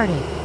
started.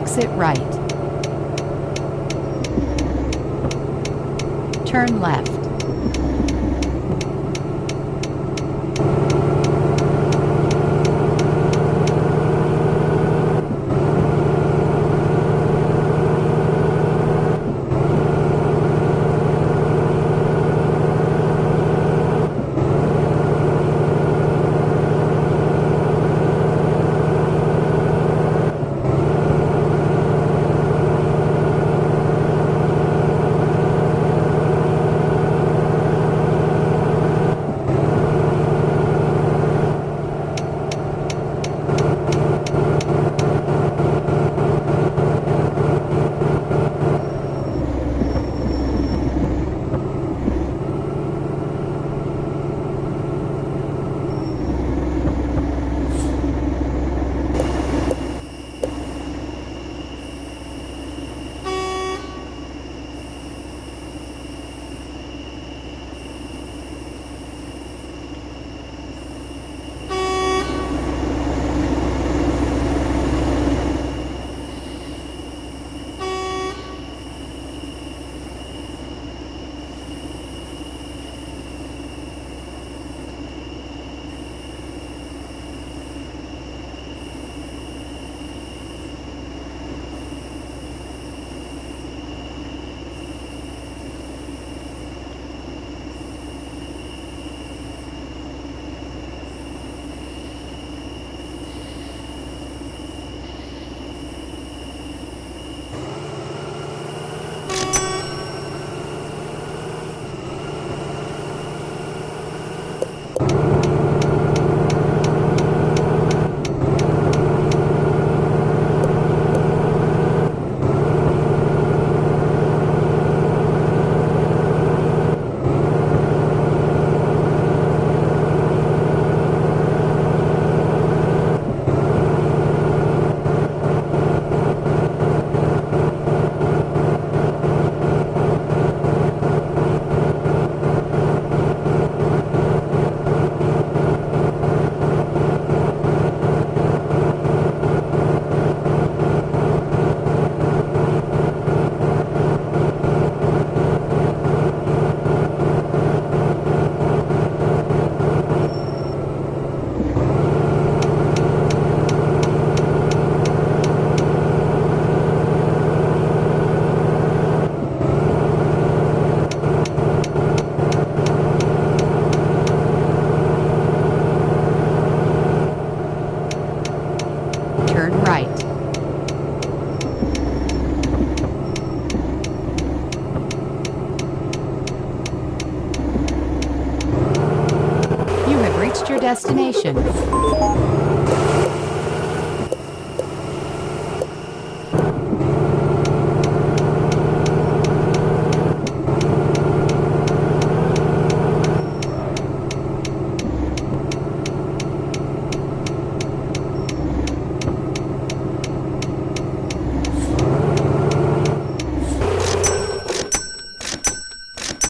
Exit right. Turn left. Destination.